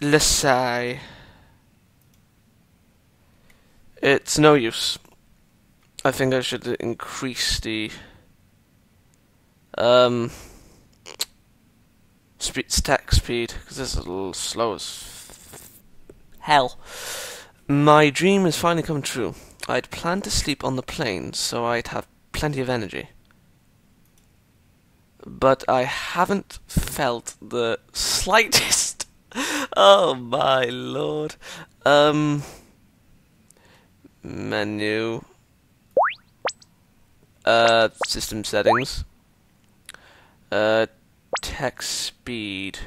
Lesai. It's no use. I think I should increase the um speed stack speed because this is a little slow as hell. My dream is finally come true. I'd planned to sleep on the plains so I'd have plenty of energy. But I haven't felt the slightest. Oh my lord. Um menu. Uh system settings. Uh text speed.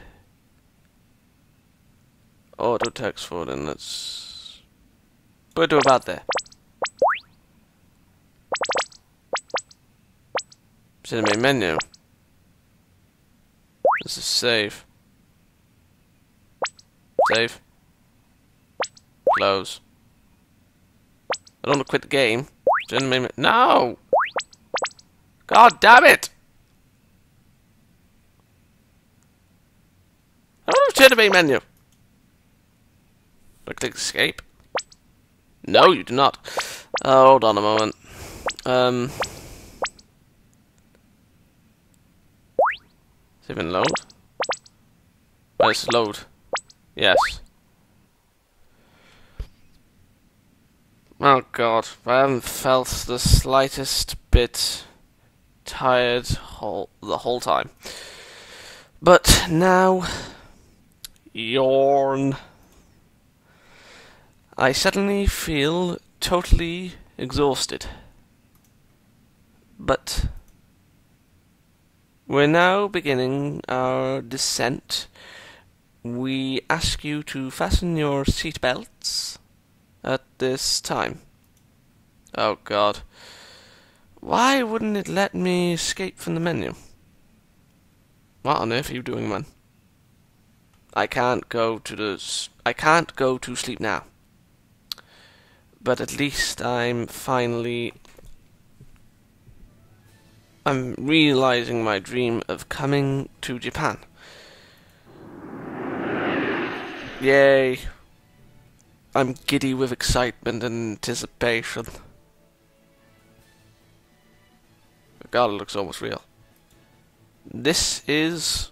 Auto text forwarding let's we'll do about there. Cinema menu. This is save save close I don't want to quit the game. No! God damn it! I want to turn the main menu. I click escape. No, you do not. Oh, hold on a moment. Um. Is it even load? Let's load. Yes. Oh god, I haven't felt the slightest bit tired whole, the whole time. But now, yawn. I suddenly feel totally exhausted. But we're now beginning our descent. We ask you to fasten your seatbelts at this time. Oh god. Why wouldn't it let me escape from the menu? What on earth are you doing, man? I can't go to the... I can't go to sleep now. But at least I'm finally... I'm realizing my dream of coming to Japan. Yay. I'm giddy with excitement and anticipation. God, it looks almost real. This is...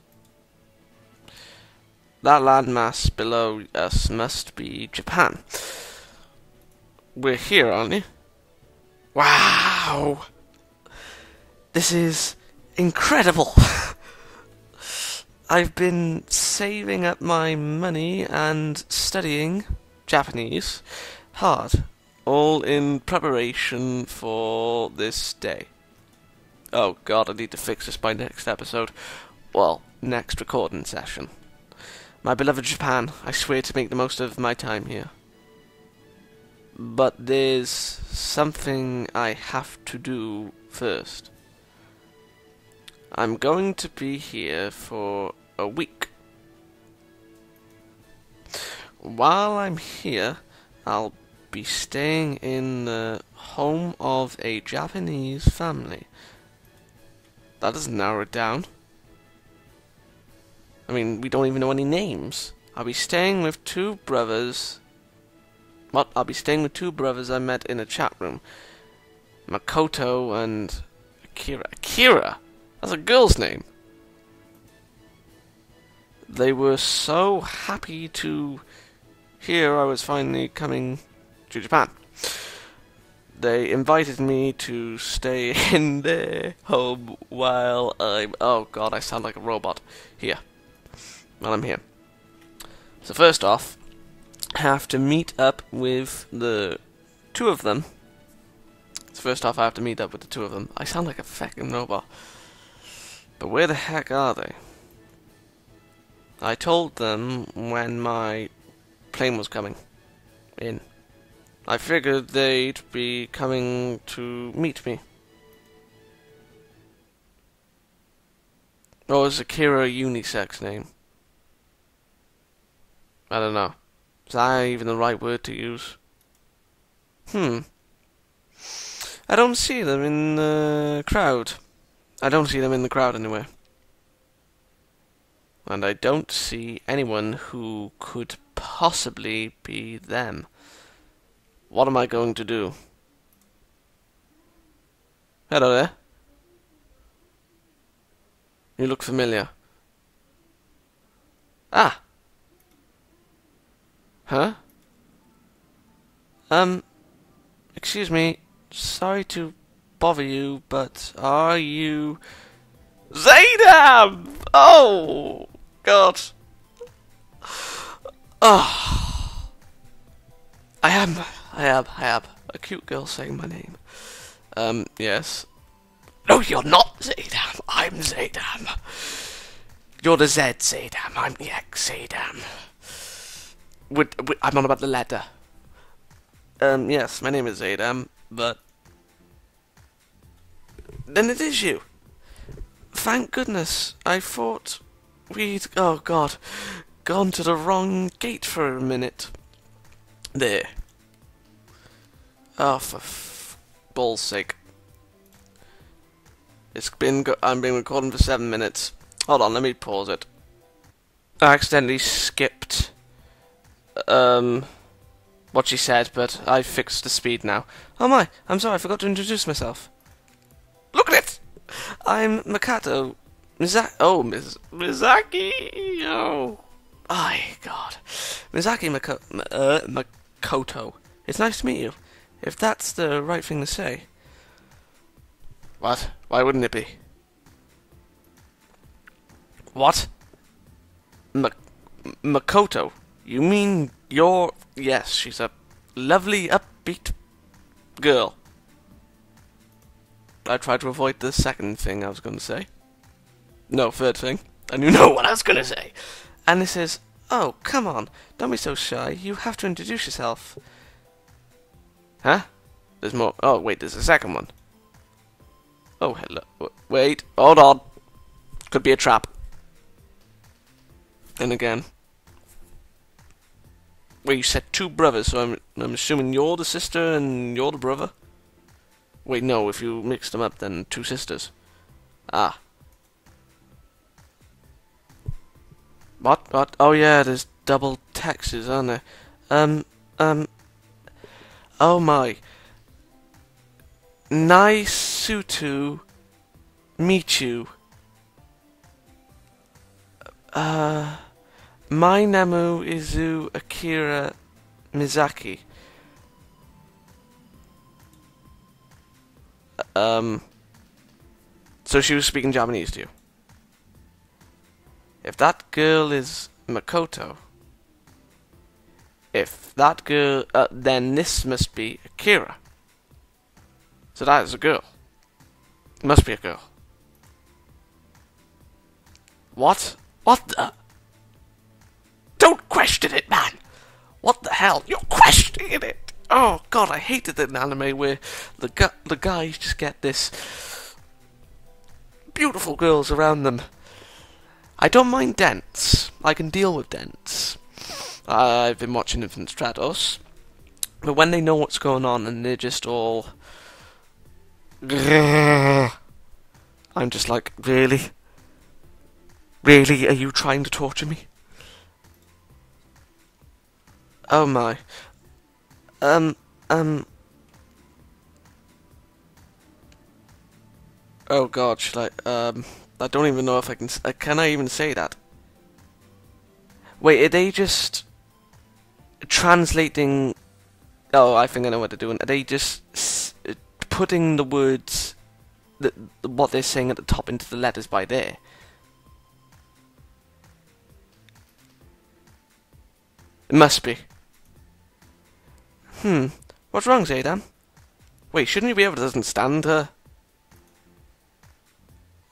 That landmass below us must be Japan. We're here, aren't we? Wow! This is incredible! I've been saving up my money and studying Japanese hard, all in preparation for this day. Oh god, I need to fix this by next episode. Well, next recording session. My beloved Japan, I swear to make the most of my time here. But there's something I have to do first. I'm going to be here for a week. While I'm here, I'll be staying in the home of a Japanese family. That doesn't narrow it down. I mean, we don't even know any names. I'll be staying with two brothers. What? I'll be staying with two brothers I met in a chat room. Makoto and Akira. Akira? That's a girl's name. They were so happy to hear I was finally coming to Japan. They invited me to stay in their home while I'm. Oh god, I sound like a robot. Here. While I'm here. So, first off, I have to meet up with the two of them. So first off, I have to meet up with the two of them. I sound like a fucking robot. But where the heck are they? I told them when my plane was coming in. I figured they'd be coming to meet me. Or is Akira unisex name? I don't know. Is that even the right word to use? Hmm. I don't see them in the crowd. I don't see them in the crowd anywhere. And I don't see anyone who could possibly be them. What am I going to do? Hello there. You look familiar. Ah. Huh? Um, excuse me. Sorry to bother you, but are you... Zaydam! Oh, God. Oh. I am, I am, I am. A cute girl saying my name. Um, yes. No, you're not Zaydam. I'm Zaydam. You're the Z Zaydam. I'm the X Zaydam. I'm on about the letter. Um, yes, my name is Zaydam, but... Then it is you. Thank goodness. I thought we'd... Oh, God. Gone to the wrong gate for a minute. There. Oh, for f balls sake. It's been... I'm being recording for seven minutes. Hold on, let me pause it. I accidentally skipped... Um... What she said, but I fixed the speed now. Oh my, I'm sorry, I forgot to introduce myself. Look at it! I'm Makoto. Misaki. Oh, Miz Misaki. Oh. My God. Misaki Mako uh, Makoto. It's nice to meet you. If that's the right thing to say. What? Why wouldn't it be? What? M Makoto. You mean you're... Yes, she's a lovely, upbeat girl. I tried to avoid the second thing I was going to say. No, third thing. And you know what I was going to say. And this is, oh, come on, don't be so shy. You have to introduce yourself. Huh? There's more. Oh, wait, there's a second one. Oh, hello. Wait, hold on. Could be a trap. And again. Wait, you said two brothers, so I'm, I'm assuming you're the sister and you're the brother? Wait, no, if you mix them up, then two sisters. Ah. What? What? Oh yeah, there's double taxes, aren't there? Um, um... Oh my. Naisutu Michu. Uh... My Namu Izu Akira Misaki. Um, so she was speaking Japanese to you. If that girl is Makoto, if that girl, uh, then this must be Akira. So that is a girl. It must be a girl. What? What the? Don't question it, man! What the hell? You're questioning it! Oh god, I hated an anime where the gu the guys just get this beautiful girls around them. I don't mind dents. I can deal with dents. Uh, I've been watching Infinite Stratos, but when they know what's going on and they're just all, I'm just like, really, really, are you trying to torture me? Oh my. Um, um. Oh god, should I, um, I don't even know if I can, uh, can I even say that? Wait, are they just translating, oh, I think I know what they're doing, are they just uh, putting the words, the, what they're saying at the top into the letters by there? It must be. Hmm. What's wrong, Zaydam? Wait, shouldn't you be able to understand her?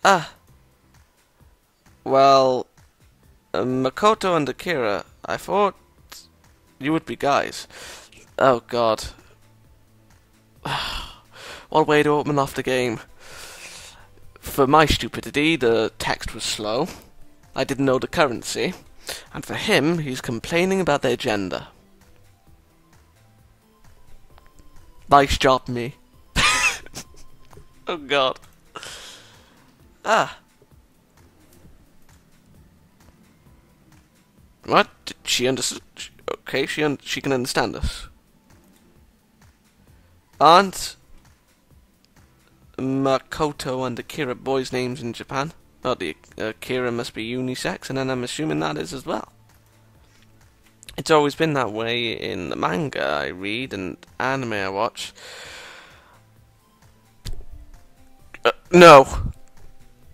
Ah. Well, uh, Makoto and Akira, I thought you would be guys. Oh god. what way to open off the game. For my stupidity, the text was slow. I didn't know the currency. And for him, he's complaining about their gender. Nice job, me. oh god. Ah. She understand? Okay, she un- she can understand us. Aren't Makoto and Akira boys' names in Japan? Well, the Akira must be unisex, and then I'm assuming that is as well. It's always been that way in the manga I read and anime I watch. Uh, no.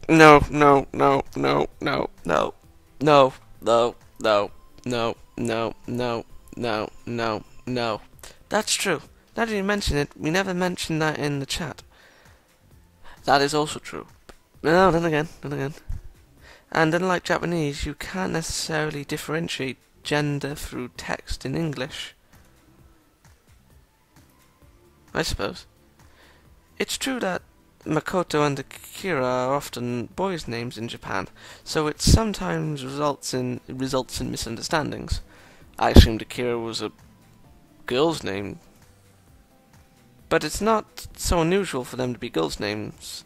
No, no, no, no, no, no, no, no, no, no, no, no, no, no, no. That's true. Now that you mention it, we never mentioned that in the chat. That is also true. No, then again, then again. And unlike Japanese, you can't necessarily differentiate gender through text in English. I suppose. It's true that Makoto and Akira are often boys' names in Japan, so it sometimes results in results in misunderstandings. I assumed Akira was a girl's name, but it's not so unusual for them to be girls' names,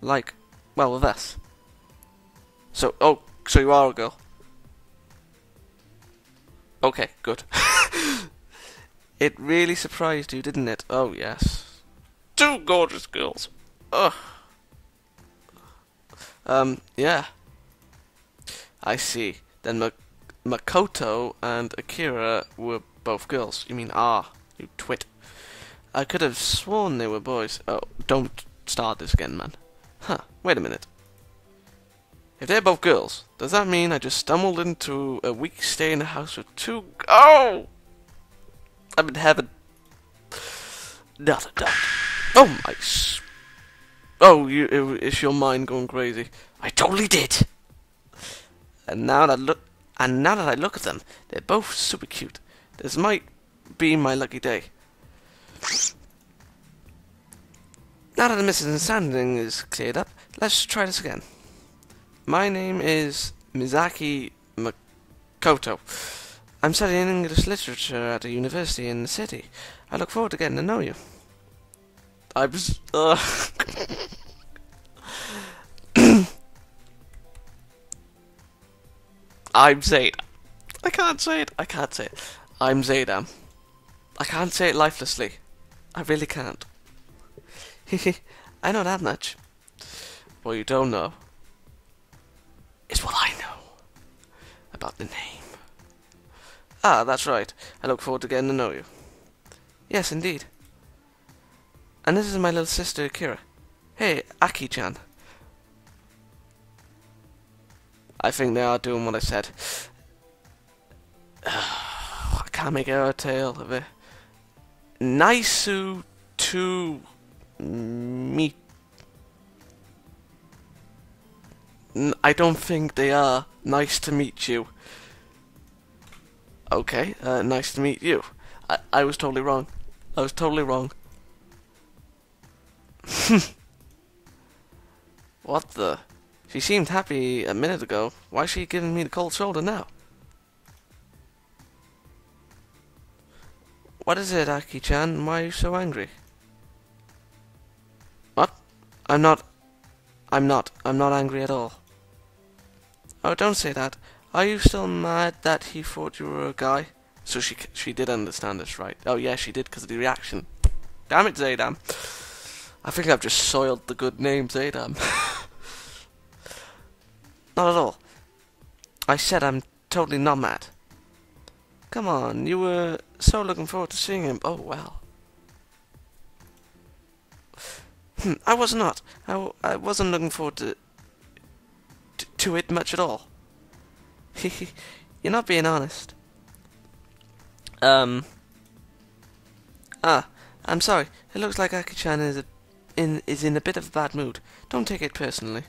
like, well, with us. So, oh, so you are a girl. Okay, good. it really surprised you, didn't it? Oh, yes. Two gorgeous girls. Ugh. Um, yeah. I see. Then Mak Makoto and Akira were both girls. You mean ah, you twit. I could have sworn they were boys. Oh, don't start this again, man. Huh, wait a minute. If they're both girls, does that mean I just stumbled into a week stay in a house with two... Oh! I'm in heaven. Not a doubt. Oh my... Oh, you, is your mind going crazy? I totally did. And now that look, and now that I look at them, they're both super cute. This might be my lucky day. Now that the misunderstanding is cleared up, let's try this again. My name is Misaki Makoto. I'm studying English literature at a university in the city. I look forward to getting to know you. I'm. Uh, I'm Zaid. I can't say it. I can't say it. I'm Zaydam. I can't say it lifelessly. I really can't. I know that much. What you don't know is what I know about the name. Ah, that's right. I look forward to getting to know you. Yes, indeed. And this is my little sister, Akira. Hey, Aki-chan. I think they are doing what I said. I can't make out a tale of it. Naisu to me. I don't think they are. Nice to meet you. Okay, uh, nice to meet you. I, I was totally wrong. I was totally wrong. what the? She seemed happy a minute ago. Why is she giving me the cold shoulder now? What is it, Aki-chan? Why are you so angry? What? I'm not... I'm not. I'm not angry at all. Oh, don't say that. Are you still mad that he thought you were a guy? So she she did understand us, right? Oh, yeah, she did because of the reaction. Damn it, Zaydam. I think I've just soiled the good name, Zaydam. not at all. I said I'm totally not mad. Come on, you were so looking forward to seeing him. Oh, well. Hmm, I was not. I, I wasn't looking forward to, to, to it much at all. You're not being honest. Um. Ah, I'm sorry. It looks like Aki-chan is, in, is in a bit of a bad mood. Don't take it personally.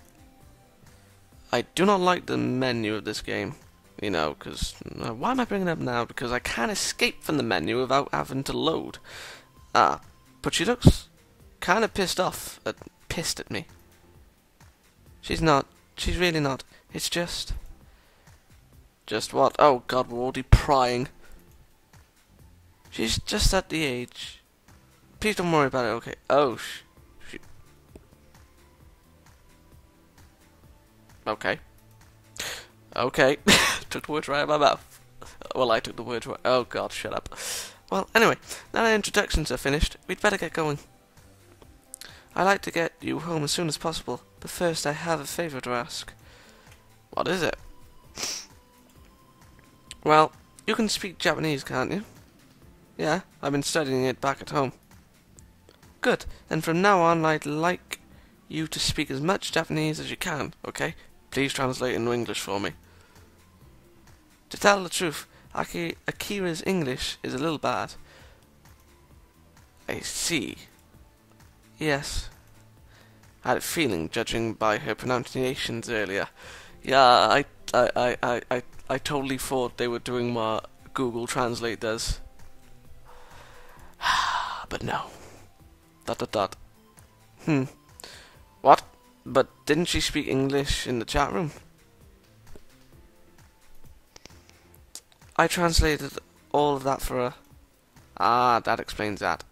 I do not like the menu of this game you know, because uh, why am I bringing it up now? Because I can't escape from the menu without having to load. Ah, but she looks kind of pissed off, at, pissed at me. She's not. She's really not. It's just. Just what? Oh God, we're already prying. She's just at the age. Please don't worry about it. Okay. Oh. Sh Okay. Okay. Took the words right out of my mouth. Well, I took the words right- Oh God, shut up. Well, anyway, now that introductions are finished, we'd better get going. I'd like to get you home as soon as possible, but first I have a favor to ask. What is it? Well, you can speak Japanese, can't you? Yeah, I've been studying it back at home. Good. Then from now on, I'd like you to speak as much Japanese as you can, okay? Please translate into English for me. To tell the truth, Aki- Akira's English is a little bad. I see. Yes. I had a feeling, judging by her pronunciations earlier. Yeah, I, I, I, I, I, I totally thought they were doing what Google Translate does. but no. Dot dot dot. Hmm. What? But didn't she speak English in the chat room? I translated all of that for her. Ah, that explains that.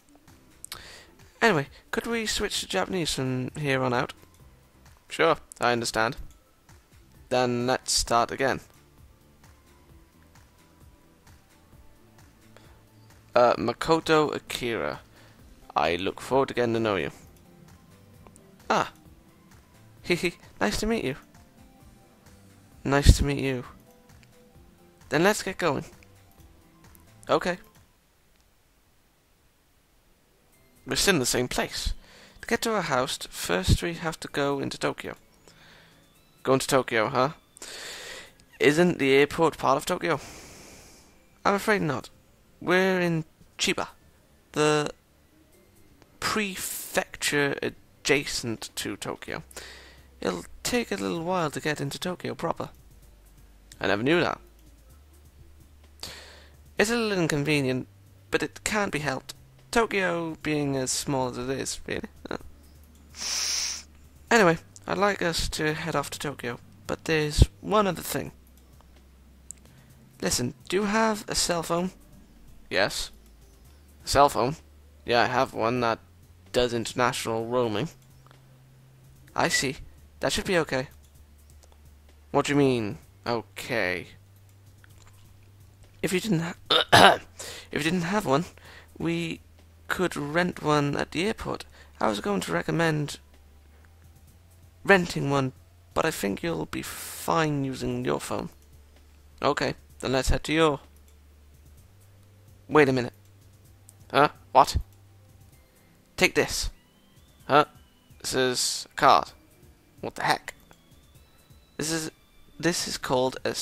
Anyway, could we switch to Japanese from here on out? Sure, I understand. Then let's start again. Uh, Makoto Akira. I look forward getting to know you. Ah. Hehe, nice to meet you. Nice to meet you. Then let's get going. Okay. We're still in the same place. To get to our house, first we have to go into Tokyo. Going to Tokyo, huh? Isn't the airport part of Tokyo? I'm afraid not. We're in Chiba, the prefecture adjacent to Tokyo. It'll take a little while to get into Tokyo proper. I never knew that. It's a little inconvenient, but it can't be helped. Tokyo being as small as it is, really. Uh. Anyway, I'd like us to head off to Tokyo, but there's one other thing. Listen, do you have a cell phone? Yes. A cell phone? Yeah, I have one that does international roaming. I see. That should be okay. What do you mean, okay? If you didn't if you didn't have one, we could rent one at the airport. I was going to recommend renting one, but I think you'll be fine using your phone. Okay, then let's head to your. Wait a minute. Huh? What? Take this. Huh? This is a card. What the heck? This is this is called a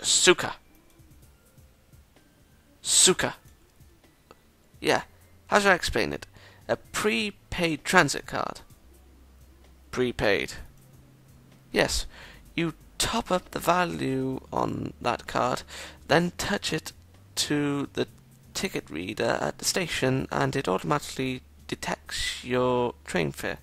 Suica. Suica. Yeah. How should I explain it? A prepaid transit card. Prepaid. Yes. You top up the value on that card, then touch it to the ticket reader at the station, and it automatically detects your train fare.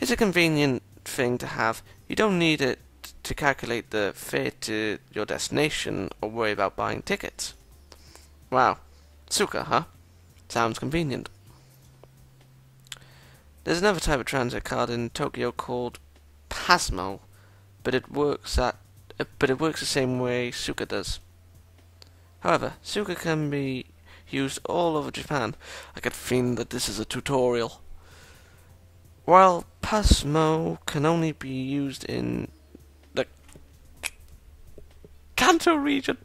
It's a convenient thing to have. You don't need it to calculate the fare to your destination or worry about buying tickets. Wow. Suica, huh? Sounds convenient. There's another type of transit card in Tokyo called Pasmo, but it works at but it works the same way Suica does. However, Suica can be used all over Japan. I get the feeling that this is a tutorial. While Pasmo can only be used in the Kanto region.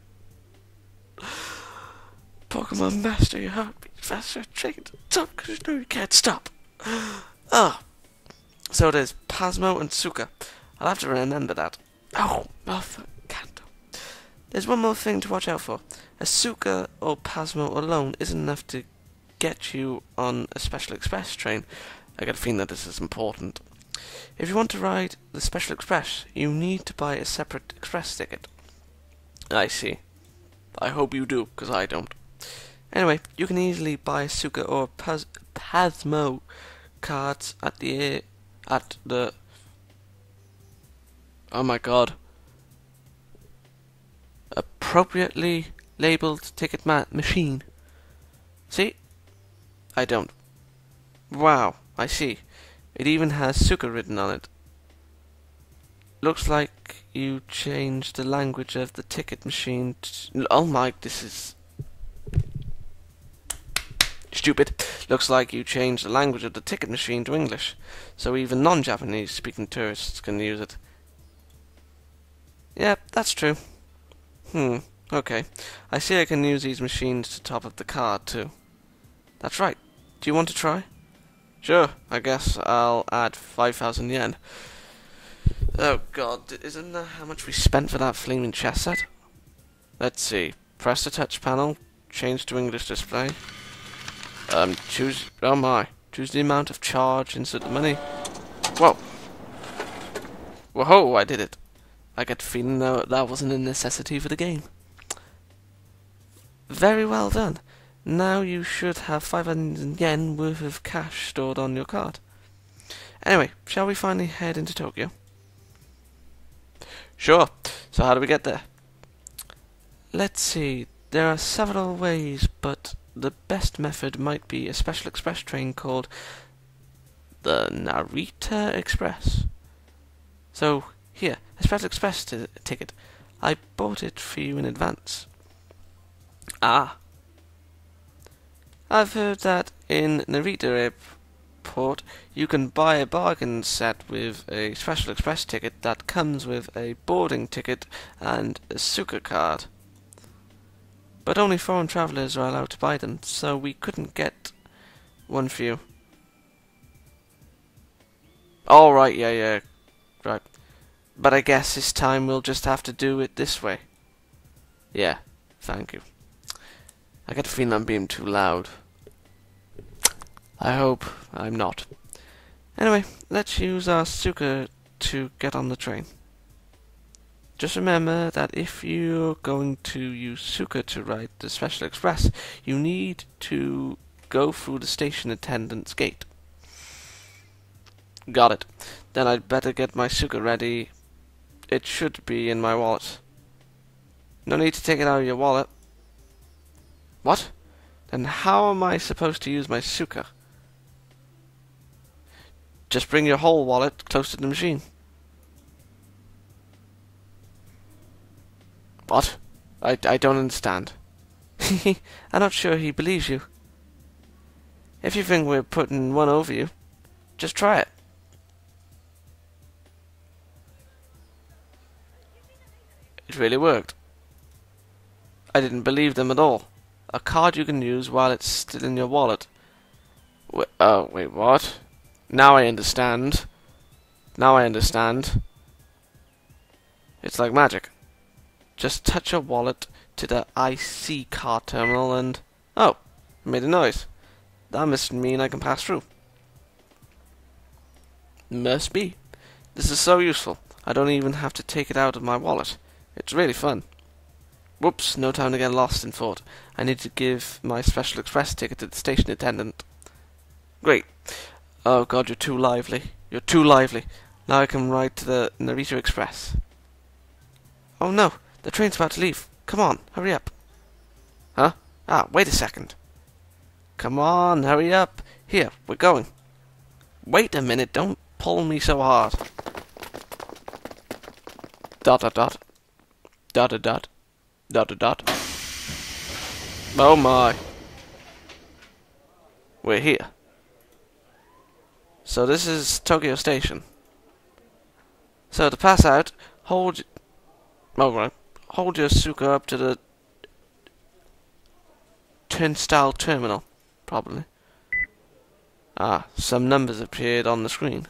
Pokemon Master, your heartbeat faster, trained, stop because you know you can't stop. Ah, so there's Pasmo and Suica. I'll have to remember that. Oh, for Kanto. There's one more thing to watch out for. A Suica or Pasmo alone isn't enough to get you on a special express train. I get a feeling that this is important. If you want to ride the special express, you need to buy a separate express ticket. I see. I hope you do, because I don't. Anyway, you can easily buy Suica or Pasmo cards at the at the. Oh my god. Appropriately labeled ticket ma- machine. See? I don't. Wow, I see. It even has Suica written on it. looks like you changed the language of the ticket machine. Oh my, this is stupid. Looks like you changed the language of the ticket machine to English, so even non-Japanese speaking tourists can use it. Yeah, that's true. Hmm, okay. I see I can use these machines to top up the card, too. That's right. Do you want to try? Sure, I guess I'll add 5,000 yen. Oh god, isn't that how much we spent for that flaming chess set? Let's see. Press the touch panel, change to English display. Um, choose, oh my, choose the amount of charge, insert the money. Whoa. Whoa, I did it. I get the feeling that that wasn't a necessity for the game. Very well done. Now you should have 500 yen worth of cash stored on your card. Anyway, shall we finally head into Tokyo? Sure. So how do we get there? Let's see. There are several ways, but the best method might be a special express train called the Narita Express. So, here, a special express ticket. I bought it for you in advance. Ah, I've heard that in Narita Airport you can buy a bargain set with a special express ticket that comes with a boarding ticket and a Suica card. But only foreign travellers are allowed to buy them, so we couldn't get one for you. All right, yeah, yeah, right. But I guess this time we'll just have to do it this way. Yeah, thank you. I get a feeling I'm being too loud. I hope I'm not. Anyway, let's use our Suica to get on the train. Just remember that if you're going to use Suica to ride the Special Express, you need to go through the station attendant's gate. Got it. Then I'd better get my Suica ready. It should be in my wallet. No need to take it out of your wallet. What? Then how am I supposed to use my Suica? Just bring your whole wallet close to the machine. What? I, I don't understand. I'm not sure he believes you. If you think we're putting one over you, just try it. It really worked. I didn't believe them at all a card you can use while it's still in your wallet. Wait, oh, wait, what? Now I understand. Now I understand. It's like magic. Just touch your wallet to the IC card terminal and... Oh, made a noise. That must mean I can pass through. Must be. This is so useful. I don't even have to take it out of my wallet. It's really fun. Whoops, no time to get lost in thought. I need to give my special express ticket to the station attendant. Great. Oh god, you're too lively. You're too lively. Now I can ride to the Narita Express. Oh no, the train's about to leave. Come on, hurry up. Huh? Ah, wait a second. Come on, hurry up. Here, we're going. Wait a minute, don't pull me so hard. Dot dot dot. Dot dot dot. Dot dot dot. Oh my. We're here. So this is Tokyo Station. So to pass out, hold... Oh right. Hold your Suica up to the turnstile terminal, probably. Ah, some numbers appeared on the screen.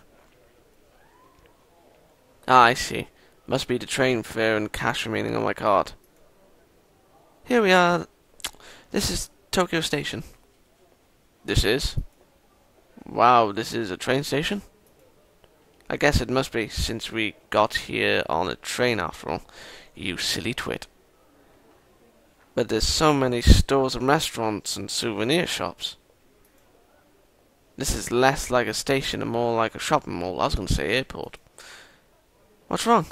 Ah, I see. Must be the train fare and cash remaining on my card. Here we are. This is Tokyo Station. This is? Wow, this is a train station? I guess it must be, since we got here on a train after all. You silly twit. But there's so many stores and restaurants and souvenir shops. This is less like a station and more like a shopping mall. I was going to say airport. What's wrong?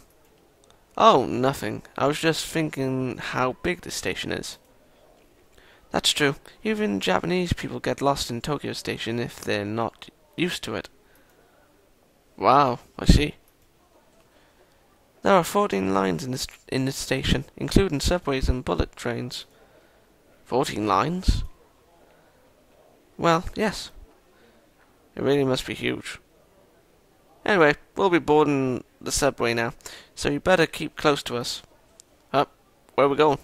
Oh, nothing. I was just thinking how big this station is. That's true. Even Japanese people get lost in Tokyo Station if they're not used to it. Wow, I see. There are 14 lines in this, in this station, including subways and bullet trains. 14 lines? Well, yes. It really must be huge. Anyway, we'll be boarding the subway now, so you better keep close to us. Up, where are we going?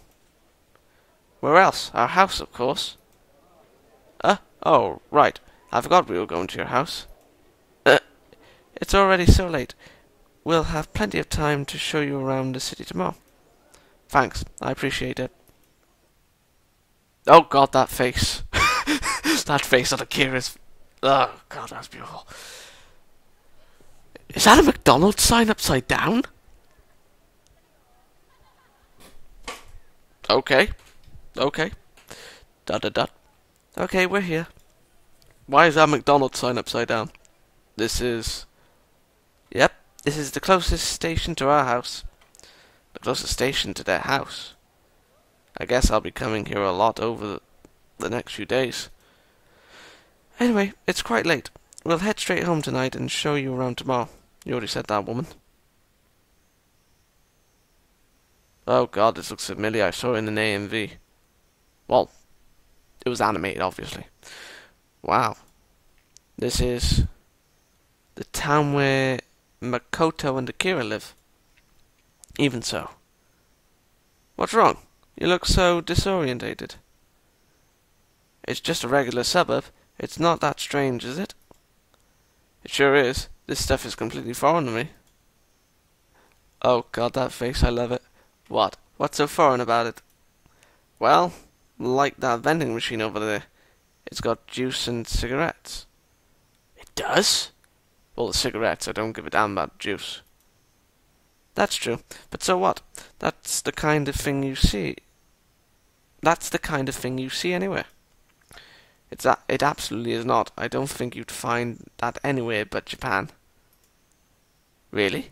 Where else? Our house, of course. Uh, oh, right. I forgot we were going to your house. Uh, it's already so late. We'll have plenty of time to show you around the city tomorrow. Thanks, I appreciate it. Oh god, that face. that face on Akira's... Oh god, that's beautiful. Is that a McDonald's sign upside down? Okay. Okay. Da da da. Okay, we're here. Why is that McDonald's sign upside down? This is... Yep, this is the closest station to our house. The closest station to their house. I guess I'll be coming here a lot over the, the next few days. Anyway, it's quite late. We'll head straight home tonight and show you around tomorrow. You already said that, woman. Oh god, this looks familiar. I saw it in an AMV. Well, it was animated, obviously. Wow. This is the town where Makoto and Akira live. Even so. What's wrong? You look so disorientated. It's just a regular suburb. It's not that strange, is it? It sure is. This stuff is completely foreign to me. Oh god, that face, I love it. What? What's so foreign about it? Well, like that vending machine over there. It's got juice and cigarettes. It does? Well, the cigarettes, I don't give a damn about juice. That's true. But so what? That's the kind of thing you see. That's the kind of thing you see anywhere. It's a, it absolutely is not. I don't think you'd find that anywhere but Japan. Really?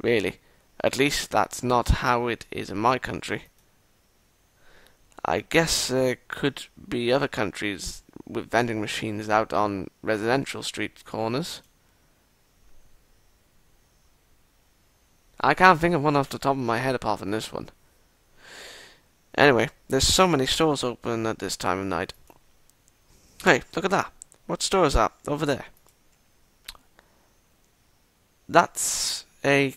Really? At least that's not how it is in my country. I guess there could be other countries with vending machines out on residential street corners. I can't think of one off the top of my head apart from this one. Anyway, there's so many stores open at this time of night. Hey, look at that. What store is that? Over there. That's a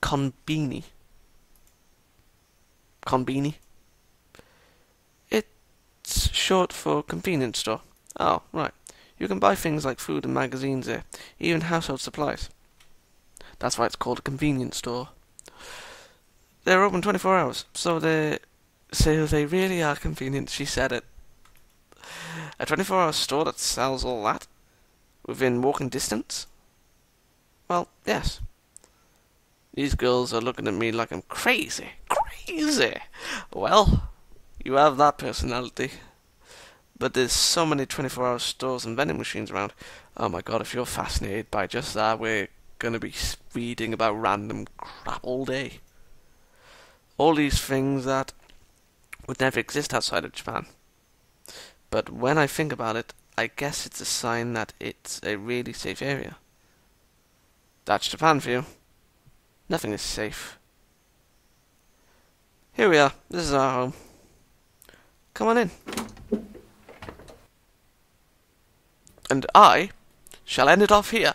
konbini. Konbini? It's short for convenience store. Oh, right. You can buy things like food and magazines there, even household supplies. That's why it's called a convenience store. They're open 24 hours, so they so they really are convenient. She said it. A 24-hour store that sells all that within walking distance. Well, yes. These girls are looking at me like I'm crazy. Crazy! Well, you have that personality. But there's so many 24 hour stores and vending machines around. Oh my god, if you're fascinated by just that, we're gonna be reading about random crap all day. All these things that would never exist outside of Japan. But when I think about it, I guess it's a sign that it's a really safe area. That's Japan for you. Nothing is safe. Here we are. This is our home. Come on in. And I shall end it off here.